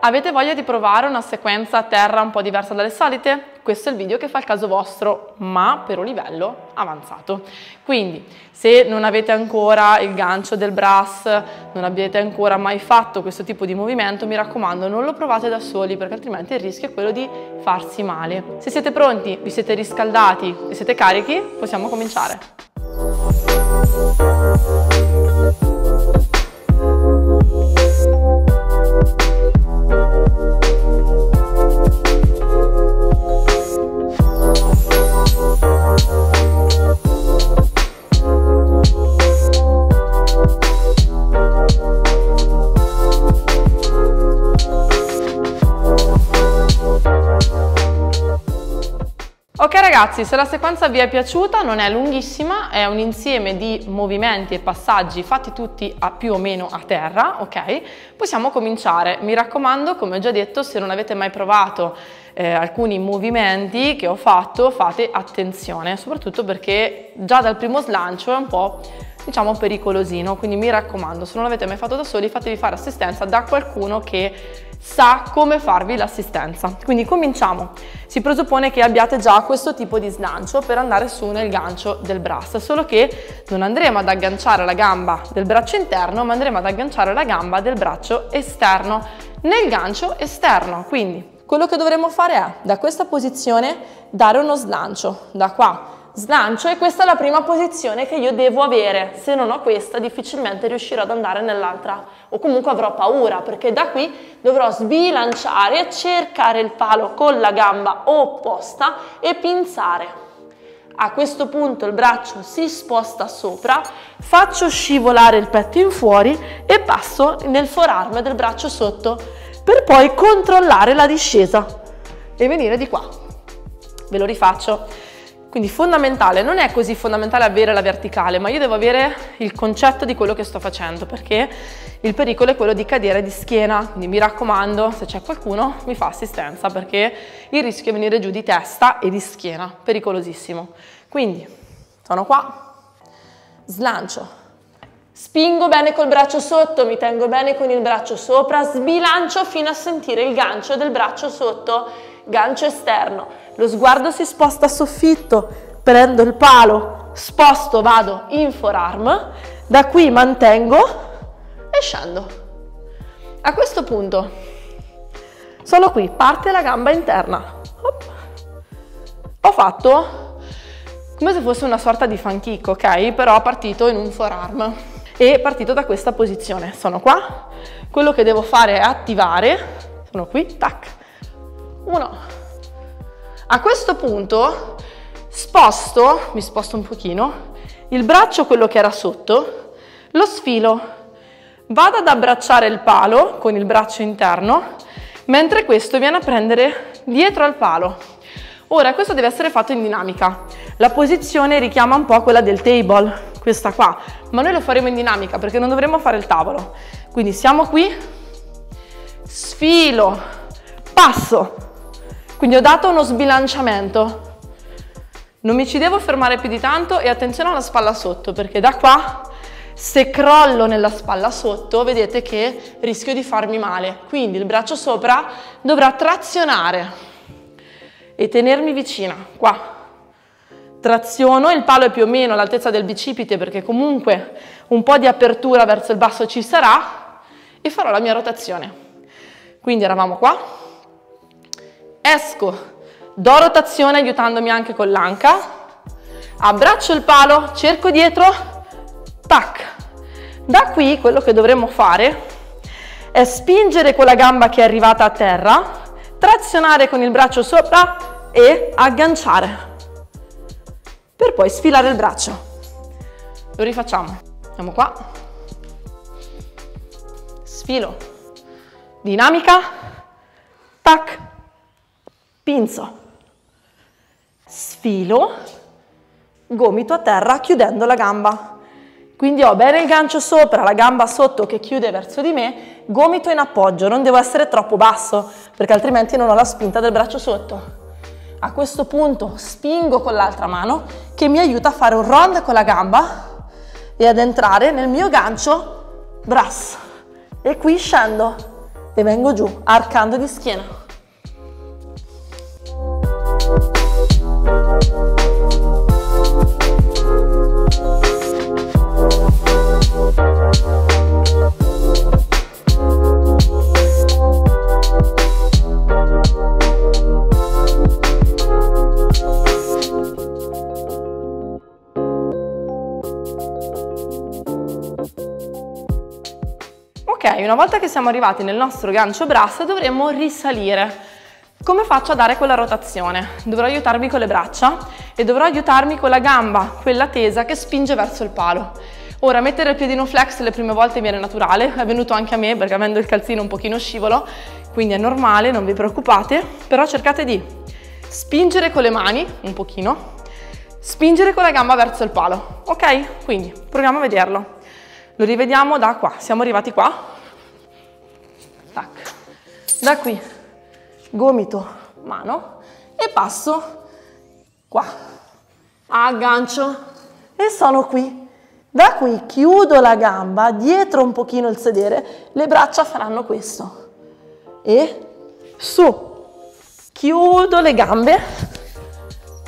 Avete voglia di provare una sequenza a terra un po' diversa dalle solite? Questo è il video che fa il caso vostro, ma per un livello avanzato. Quindi, se non avete ancora il gancio del brass, non avete ancora mai fatto questo tipo di movimento, mi raccomando, non lo provate da soli, perché altrimenti il rischio è quello di farsi male. Se siete pronti, vi siete riscaldati e siete carichi, possiamo cominciare. Ragazzi, se la sequenza vi è piaciuta non è lunghissima, è un insieme di movimenti e passaggi fatti tutti a più o meno a terra, ok? Possiamo cominciare. Mi raccomando, come ho già detto, se non avete mai provato eh, alcuni movimenti che ho fatto, fate attenzione, soprattutto perché già dal primo slancio è un po' diciamo pericolosino, quindi mi raccomando, se non l'avete mai fatto da soli, fatevi fare assistenza da qualcuno che sa come farvi l'assistenza. Quindi cominciamo. Si presuppone che abbiate già questo tipo di slancio per andare su nel gancio del brass, solo che non andremo ad agganciare la gamba del braccio interno, ma andremo ad agganciare la gamba del braccio esterno nel gancio esterno. Quindi quello che dovremo fare è da questa posizione dare uno slancio da qua slancio e questa è la prima posizione che io devo avere. Se non ho questa difficilmente riuscirò ad andare nell'altra o comunque avrò paura perché da qui dovrò sbilanciare, cercare il palo con la gamba opposta e pinzare. A questo punto il braccio si sposta sopra, faccio scivolare il petto in fuori e passo nel forearm del braccio sotto per poi controllare la discesa e venire di qua. Ve lo rifaccio. Quindi fondamentale, non è così fondamentale avere la verticale, ma io devo avere il concetto di quello che sto facendo, perché il pericolo è quello di cadere di schiena, quindi mi raccomando, se c'è qualcuno mi fa assistenza, perché il rischio è venire giù di testa e di schiena, pericolosissimo. Quindi, sono qua, slancio, spingo bene col braccio sotto, mi tengo bene con il braccio sopra, sbilancio fino a sentire il gancio del braccio sotto, gancio esterno, lo sguardo si sposta a soffitto, prendo il palo, sposto, vado in forearm, da qui mantengo e scendo. A questo punto, solo qui, parte la gamba interna. Ho fatto come se fosse una sorta di fan kick, ok? Però partito in un forearm e partito da questa posizione. Sono qua, quello che devo fare è attivare, sono qui, tac, uno, a questo punto sposto, mi sposto un pochino, il braccio, quello che era sotto, lo sfilo, vado ad abbracciare il palo con il braccio interno, mentre questo viene a prendere dietro al palo. Ora, questo deve essere fatto in dinamica. La posizione richiama un po' quella del table, questa qua, ma noi lo faremo in dinamica perché non dovremo fare il tavolo. Quindi siamo qui, sfilo, passo, quindi ho dato uno sbilanciamento. Non mi ci devo fermare più di tanto e attenzione alla spalla sotto perché da qua se crollo nella spalla sotto vedete che rischio di farmi male. Quindi il braccio sopra dovrà trazionare e tenermi vicina, qua. Traziono, il palo è più o meno all'altezza del bicipite perché comunque un po' di apertura verso il basso ci sarà e farò la mia rotazione. Quindi eravamo qua, esco, do rotazione aiutandomi anche con l'anca, abbraccio il palo, cerco dietro, tac. Da qui quello che dovremmo fare è spingere con la gamba che è arrivata a terra, trazionare con il braccio sopra e agganciare per poi sfilare il braccio. Lo rifacciamo. Andiamo qua. Sfilo. Dinamica. Tac pinzo, sfilo, gomito a terra chiudendo la gamba. Quindi ho bene il gancio sopra, la gamba sotto che chiude verso di me, gomito in appoggio, non devo essere troppo basso perché altrimenti non ho la spinta del braccio sotto. A questo punto spingo con l'altra mano che mi aiuta a fare un round con la gamba e ad entrare nel mio gancio brass. E qui scendo e vengo giù, arcando di schiena. Una volta che siamo arrivati nel nostro gancio braccia dovremmo risalire. Come faccio a dare quella rotazione? Dovrò aiutarmi con le braccia e dovrò aiutarmi con la gamba, quella tesa che spinge verso il palo. Ora, mettere il piedino flex le prime volte viene naturale, è venuto anche a me perché avendo il calzino un pochino scivolo, quindi è normale, non vi preoccupate, però cercate di spingere con le mani, un pochino, spingere con la gamba verso il palo, ok? Quindi proviamo a vederlo. Lo rivediamo da qua, siamo arrivati qua. Da qui. Gomito, mano. E passo. Qua, aggancio. E sono qui. Da qui chiudo la gamba, dietro un pochino il sedere, le braccia faranno questo. E su, chiudo le gambe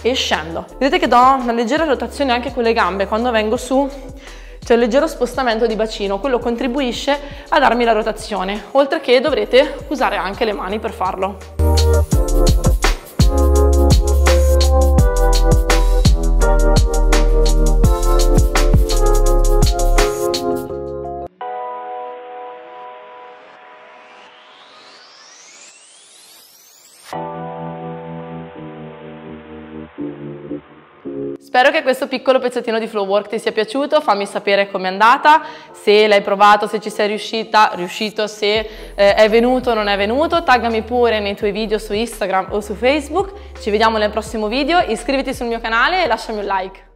e scendo. Vedete che do una leggera rotazione anche con le gambe. Quando vengo su c'è un leggero spostamento di bacino, quello contribuisce a darmi la rotazione, oltre che dovrete usare anche le mani per farlo. Spero che questo piccolo pezzettino di flow work ti sia piaciuto, fammi sapere com'è andata, se l'hai provato, se ci sei riuscita, riuscito, se eh, è venuto o non è venuto, taggami pure nei tuoi video su Instagram o su Facebook, ci vediamo nel prossimo video, iscriviti sul mio canale e lasciami un like.